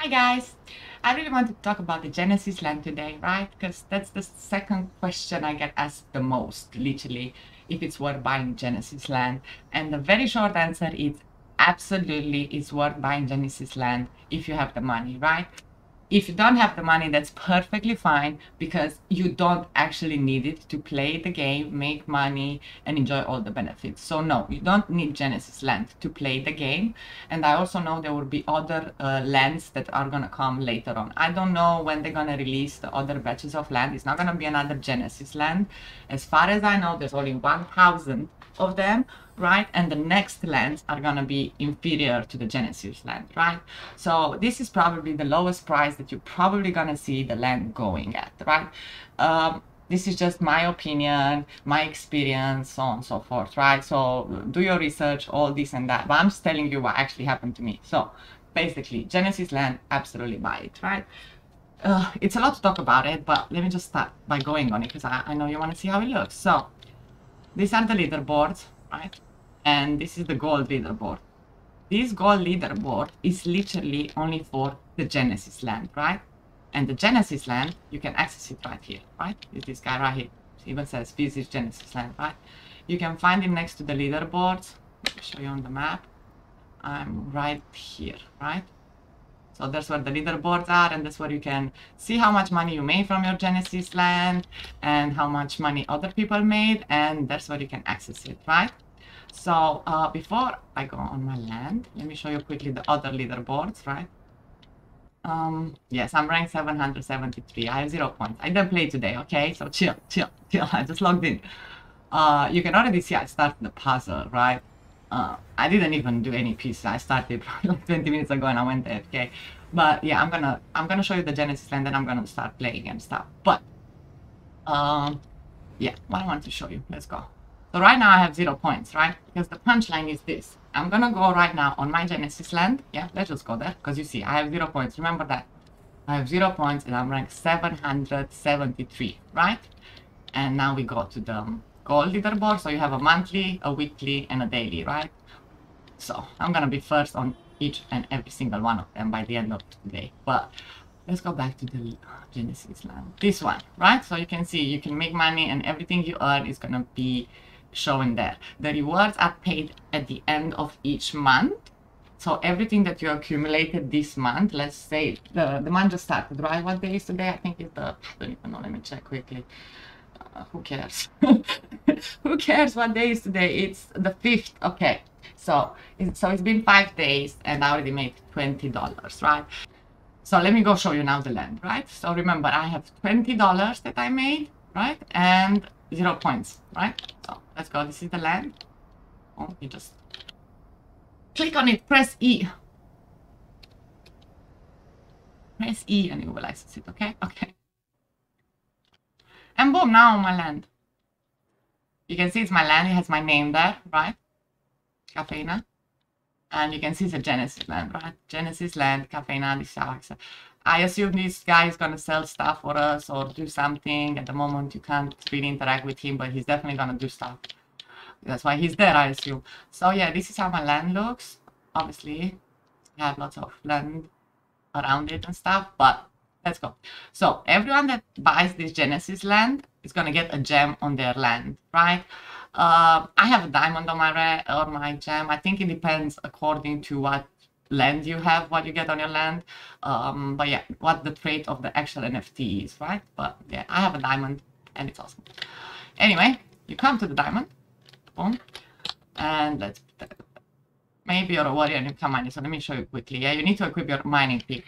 Hi guys! I really want to talk about the Genesis land today, right? Because that's the second question I get asked the most, literally, if it's worth buying Genesis land. And the very short answer is absolutely it's worth buying Genesis land if you have the money, right? If you don't have the money, that's perfectly fine because you don't actually need it to play the game, make money, and enjoy all the benefits. So no, you don't need Genesis Land to play the game. And I also know there will be other uh, lands that are gonna come later on. I don't know when they're gonna release the other batches of land. It's not gonna be another Genesis Land. As far as I know, there's only 1,000 of them right? And the next lands are gonna be inferior to the Genesis land, right? So this is probably the lowest price that you're probably gonna see the land going at, right? Um, this is just my opinion, my experience, so on and so forth, right? So do your research, all this and that. But I'm just telling you what actually happened to me. So basically, Genesis land, absolutely buy it, right? Uh, it's a lot to talk about it, but let me just start by going on it because I, I know you want to see how it looks. So these are the leaderboards, right? And this is the gold leaderboard. This gold leaderboard is literally only for the Genesis land, right? And the Genesis land, you can access it right here, right? It's this guy right here. It even says visit Genesis land, right? You can find him next to the leaderboards. I'll show you on the map. I'm right here, right? So that's where the leaderboards are, and that's where you can see how much money you made from your Genesis land and how much money other people made, and that's where you can access it, right? So uh, before I go on my land, let me show you quickly the other leaderboards, right? Um, yes, I'm ranked 773. I have zero points. I didn't play today, okay? So chill, chill, chill. I just logged in. Uh, you can already see I started the puzzle, right? Uh, I didn't even do any pieces. I started like 20 minutes ago and I went there, okay? But yeah, I'm gonna I'm gonna show you the Genesis land and I'm gonna start playing and stuff. But um, yeah, what I want to show you. Let's go. So right now I have zero points, right? Because the punchline is this. I'm gonna go right now on my Genesis land. Yeah, let's just go there. Because you see, I have zero points. Remember that. I have zero points and I'm ranked 773, right? And now we go to the gold leaderboard. So you have a monthly, a weekly, and a daily, right? So I'm gonna be first on each and every single one of them by the end of today. But let's go back to the Genesis land. This one, right? So you can see you can make money and everything you earn is gonna be showing there. The rewards are paid at the end of each month. So everything that you accumulated this month, let's say the, the month just started, right? What day is today? I think it's the, I don't even know, let me check quickly. Uh, who cares? who cares what day is today? It's the 5th, okay. So, so it's been five days and I already made $20, right? So let me go show you now the land, right? So remember, I have $20 that I made, right? And zero points, right? So let's go. This is the land. Oh, you just click on it, press E. Press E and it will access it, okay? Okay. And boom, now my land. You can see it's my land, it has my name there, right? Caffeina. And you can see it's a Genesis land, right? Genesis land, Caffeina, this I assume this guy is gonna sell stuff for us or do something. At the moment, you can't really interact with him, but he's definitely gonna do stuff. That's why he's there, I assume. So yeah, this is how my land looks. Obviously, I have lots of land around it and stuff, but let's go. So everyone that buys this Genesis land is gonna get a gem on their land, right? Uh, I have a diamond on my or my gem. I think it depends according to what land you have, what you get on your land. Um, but yeah, what the trait of the actual NFT is, right? But yeah, I have a diamond and it's awesome. Anyway, you come to the diamond, boom, and let's, maybe you're a warrior and you come mine it. So let me show you quickly. Yeah, you need to equip your mining pick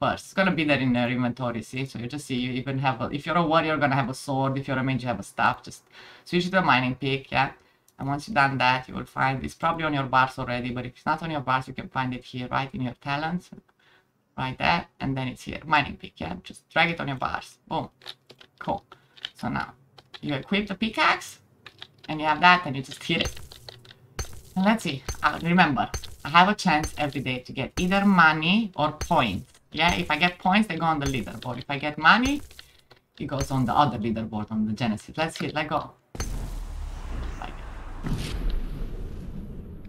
first. It's gonna be there in your inventory, see? So you just see, you even have a, if you're a warrior, you're gonna have a sword. If you're a mage, you have a staff. Just switch to the mining pick, yeah? And once you've done that, you will find it's probably on your bars already, but if it's not on your bars, you can find it here, right in your talents, right there, and then it's here, mining pick, yeah? Just drag it on your bars. Boom. Cool. So now, you equip the pickaxe, and you have that, and you just hit it. And let's see. Uh, remember, I have a chance every day to get either money or points. Yeah, if I get points, they go on the leaderboard. If I get money, it goes on the other leaderboard, on the Genesis. Let's hit, let go.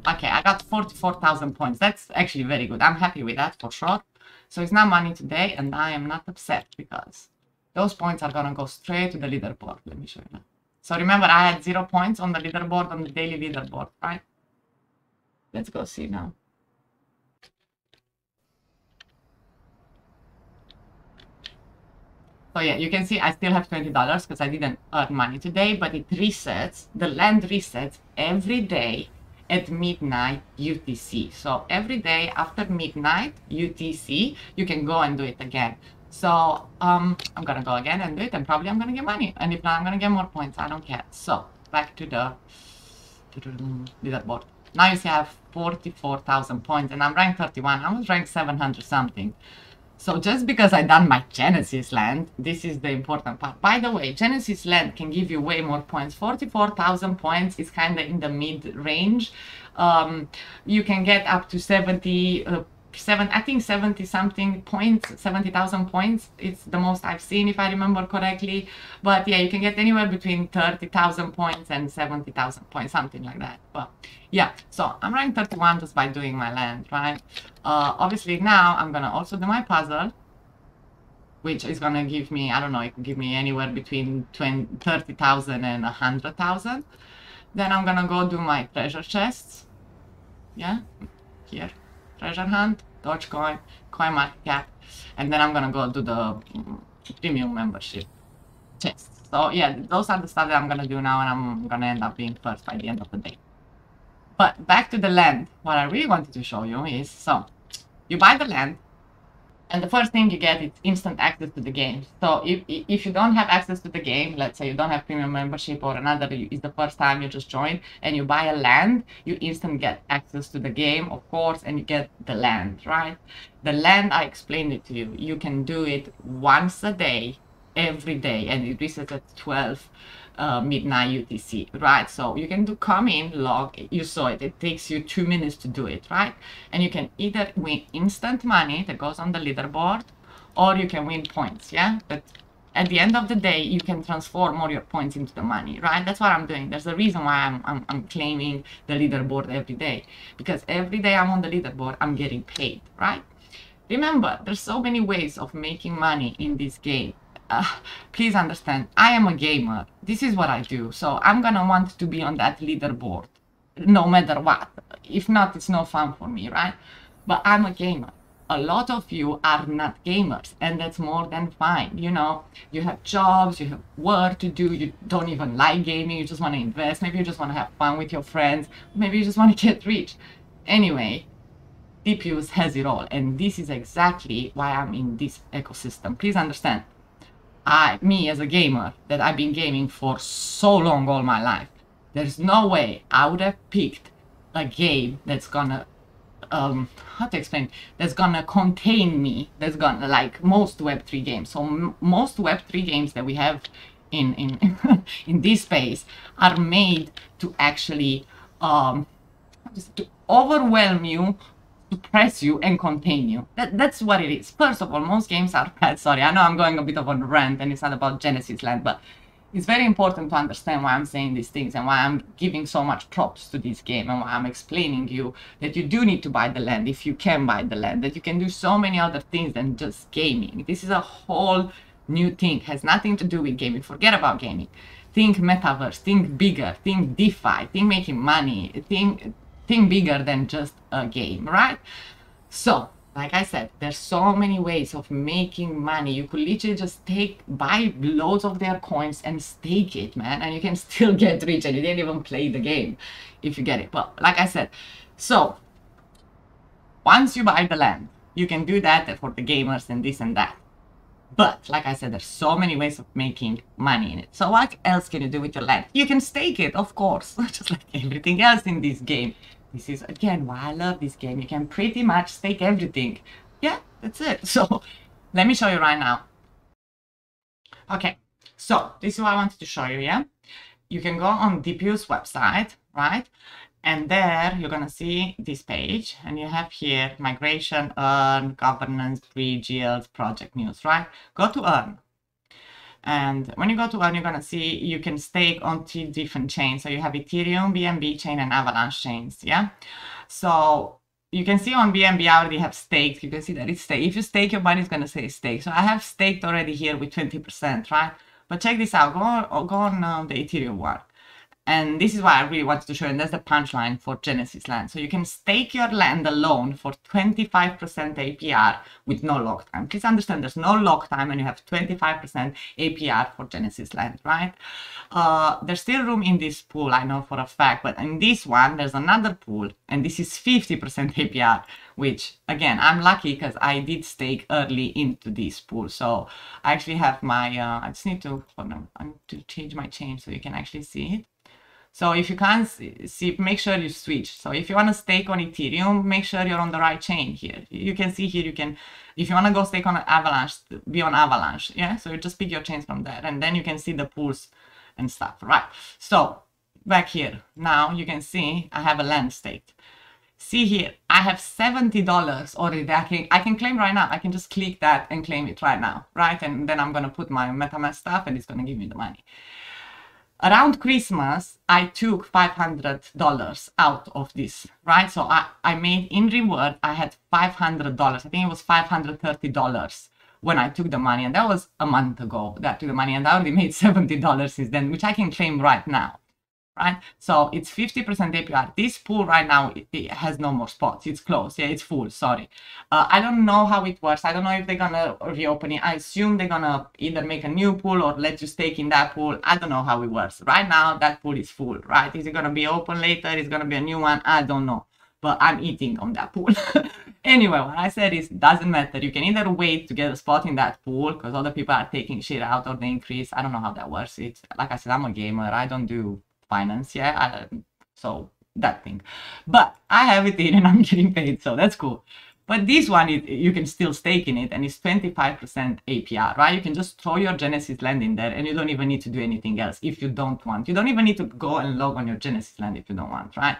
Okay, I got 44,000 points. That's actually very good. I'm happy with that for sure. So it's not money today, and I am not upset because those points are gonna go straight to the leaderboard. Let me show you. So remember, I had zero points on the leaderboard, on the daily leaderboard, right? Let's go see now. So yeah, you can see I still have $20 because I didn't earn money today, but it resets, the land resets every day at midnight UTC. So every day after midnight UTC, you can go and do it again. So um, I'm gonna go again and do it and probably I'm gonna get money. And if not, I'm gonna get more points, I don't care. So back to the, to the leaderboard. Now you see I have 44,000 points and I'm ranked 31. I was ranked 700 something. So just because I done my Genesis land, this is the important part. By the way, Genesis land can give you way more points. 44,000 points is kind of in the mid range. Um, you can get up to 70, uh, seven, I think 70 something points, 70,000 points. It's the most I've seen if I remember correctly. But yeah, you can get anywhere between 30,000 points and 70,000 points, something like that. But yeah, so I'm ranked 31 just by doing my land, right? Uh, obviously now I'm gonna also do my puzzle, which is gonna give me, I don't know, it can give me anywhere between 20, 30,000 and 100,000. Then I'm gonna go do my treasure chests. Yeah, here, treasure hunt, Dogecoin, coin market cap, and then I'm gonna go do the premium membership chests. So yeah, those are the stuff that I'm gonna do now and I'm gonna end up being first by the end of the day. But back to the land, what I really wanted to show you is, so, you buy the land, and the first thing you get is instant access to the game. So if, if you don't have access to the game, let's say you don't have premium membership or another, it's the first time you just join and you buy a land, you instant get access to the game, of course, and you get the land, right? The land, I explained it to you. You can do it once a day, every day, and it resets at 12 uh, midnight UTC, right? So you can do come in, log, you saw it, it takes you two minutes to do it, right? And you can either win instant money that goes on the leaderboard, or you can win points, yeah? But at the end of the day, you can transform all your points into the money, right? That's what I'm doing. There's a reason why I'm, I'm, I'm claiming the leaderboard every day. Because every day I'm on the leaderboard, I'm getting paid, right? Remember, there's so many ways of making money in this game uh, please understand, I am a gamer. This is what I do. So I'm gonna want to be on that leaderboard no matter what. If not, it's no fun for me, right? But I'm a gamer. A lot of you are not gamers, and that's more than fine. You know, you have jobs, you have work to do, you don't even like gaming, you just want to invest, maybe you just want to have fun with your friends, maybe you just want to get rich. Anyway, Dypius has it all, and this is exactly why I'm in this ecosystem. Please understand, I, me as a gamer, that I've been gaming for so long all my life, there's no way I would have picked a game that's gonna, um, how to explain, that's gonna contain me, that's gonna, like most Web3 games. So most Web3 games that we have in, in, in this space are made to actually, um, to overwhelm you suppress you and contain you. That, that's what it is. First of all, most games are bad. Sorry, I know I'm going a bit of a rant and it's not about Genesis Land, but it's very important to understand why I'm saying these things and why I'm giving so much props to this game and why I'm explaining you that you do need to buy the land if you can buy the land, that you can do so many other things than just gaming. This is a whole new thing, has nothing to do with gaming. Forget about gaming. Think metaverse, think bigger, think DeFi, think making money, think think bigger than just a game, right? So, like I said, there's so many ways of making money. You could literally just take, buy loads of their coins and stake it, man, and you can still get rich and you didn't even play the game if you get it. But like I said, so once you buy the land, you can do that for the gamers and this and that. But like I said, there's so many ways of making money in it. So what else can you do with your land? You can stake it, of course, just like everything else in this game. This is, again, why I love this game. You can pretty much stake everything. Yeah, that's it. So let me show you right now. Okay, so this is what I wanted to show you, yeah? You can go on Dypius's website, right? And there you're gonna see this page and you have here migration, earn, governance, pre-GLs, project news, right? Go to earn. And when you go to one, you're gonna see you can stake on two different chains. So you have Ethereum, BNB chain, and Avalanche chains. Yeah. So you can see on BNB I already have staked. You can see that it's staked. If you stake your money, it's going to say stake. So I have staked already here with 20%, right? But check this out. Go on, go on uh, the Ethereum one. And this is why I really wanted to show and that's the punchline for Genesis Land. So you can stake your land alone for 25% APR with no lock time. Please understand there's no lock time and you have 25% APR for Genesis Land, right? Uh, there's still room in this pool, I know for a fact, but in this one, there's another pool, and this is 50% APR, which again, I'm lucky because I did stake early into this pool. So I actually have my, uh, I just need to, hold on, I need to change my chain so you can actually see it. So if you can't see, make sure you switch. So if you want to stake on Ethereum, make sure you're on the right chain here. You can see here, you can, if you want to go stake on Avalanche, be on Avalanche. Yeah, so you just pick your chains from there and then you can see the pools and stuff, right? So back here, now you can see I have a land staked. See here, I have $70 already I can, I can claim right now. I can just click that and claim it right now, right? And then I'm going to put my MetaMask stuff and it's going to give me the money around Christmas, I took $500 out of this, right? So I, I made in reward, I had $500. I think it was $530 when I took the money. And that was a month ago that I took the money. And I already made $70 since then, which I can claim right now right? So it's 50% APR. This pool right now, it, has no more spots. It's closed. Yeah, it's full. Sorry. Uh, I don't know how it works. I don't know if they're gonna reopen it. I assume they're gonna either make a new pool or let you stake in that pool. I don't know how it works. Right now, that pool is full, right? Is it gonna be open later? Is gonna be a new one? I don't know. But I'm eating on that pool. anyway, what I said is doesn't matter. You can either wait to get a spot in that pool because other people are taking shit out or they increase. I don't know how that works. It's like I said, I'm a gamer. I don't do finance yeah I, so that thing. But i have it in and i'm getting paid so that's cool. But this one it, you can still stake in it and it's 25% apr right? You can just throw your genesis land in there and you don't even need to do anything else if you don't want. You don't even need to go and log on your genesis land if you don't want right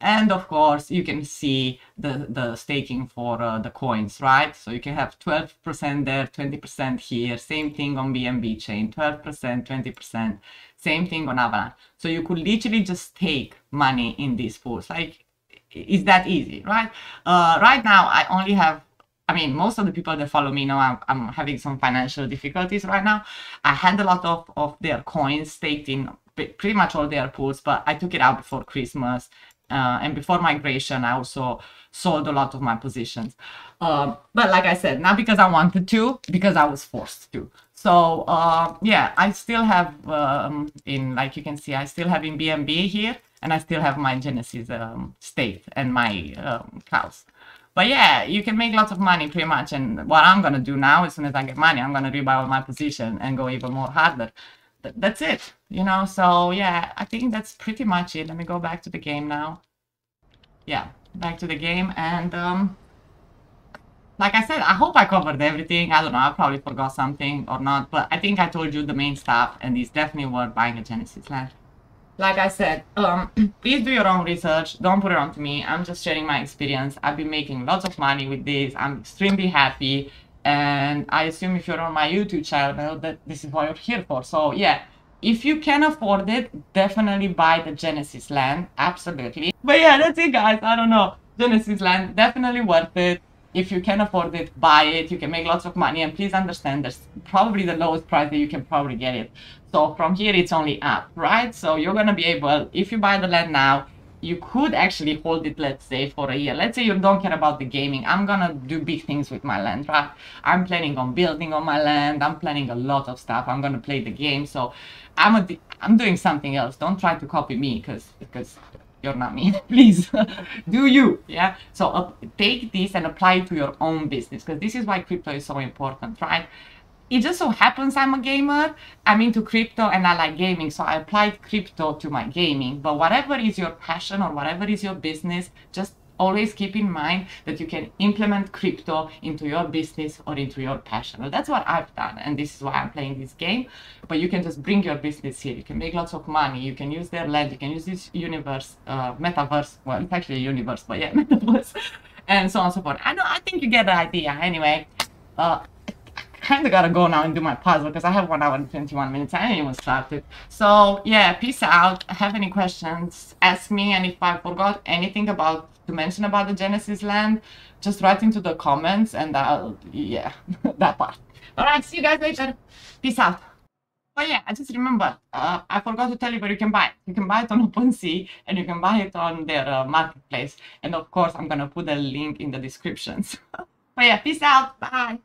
and of course you can see the the staking for uh, the coins right? So you can have 12% there 20% here same thing on bnb chain 12% 20% same thing on avalanche. So you could literally just take money in these pools. Like it's that easy right? Uh, right now i only have I mean, most of the people that follow me know I'm, I'm having some financial difficulties right now. I had a lot of, of their coins staked in pretty much all their pools, but I took it out before Christmas uh, and before migration, I also sold a lot of my positions. Uh, but like I said, not because I wanted to, because I was forced to. So uh, yeah, I still have um, in, like you can see, I still have in BNB here, and I still have my Genesis um, state and my um, CAWS. But yeah, you can make lots of money pretty much. And what I'm going to do now, as soon as I get money, I'm going to rebuy all my position and go even more harder th that's it, you know? So yeah, I think that's pretty much it. Let me go back to the game now. Yeah, back to the game and um, like I said, I hope I covered everything. I don't know, I probably forgot something or not, but I think I told you the main stuff and it's definitely worth buying a Genesis land. Like I said, um, please do your own research. Don't put it on to me. I'm just sharing my experience. I've been making lots of money with this. I'm extremely happy. And I assume if you're on my YouTube channel that this is what you're here for. So yeah, if you can afford it, definitely buy the Genesis land. Absolutely. But yeah, that's it guys. I don't know. Genesis land, definitely worth it. If you can afford it, buy it. You can make lots of money. And please understand, there's probably the lowest price that you can probably get it. So from here, it's only up, right? So you're going to be able, if you buy the land now, you could actually hold it, let's say, for a year. Let's say you don't care about the gaming. I'm gonna do big things with my land, right? I'm planning on building on my land. I'm planning a lot of stuff. I'm gonna play the game. So I'm a, I'm doing something else. Don't try to copy me because because you're not me. Please do you, yeah? So uh, take this and apply it to your own business because this is why crypto is so important, right? It just so happens I'm a gamer. I'm into crypto and I like gaming, so I applied crypto to my gaming. But whatever is your passion or whatever is your business, just always keep in mind that you can implement crypto into your business or into your passion. Well, that's what I've done, and this is why I'm playing this game. But you can just bring your business here. You can make lots of money. You can use their land. You can use this universe, uh, metaverse. Well, it's actually a universe, but yeah, metaverse, and so on and so forth. I know. I think you get the idea. Anyway. Uh, kind of gotta go now and do my puzzle because I have one hour and 21 minutes. I didn't even started. So yeah, peace out. Have any questions, ask me. And if I forgot anything about to mention about the Genesis land, just write into the comments and I'll, yeah, that part. All right, see you guys later. Peace out. Oh yeah, I just remember, Uh, I forgot to tell you where you can buy it. You can buy it on OpenSea and you can buy it on their uh, marketplace. And of course, I'm gonna put a link in the descriptions. but yeah, peace out. Bye.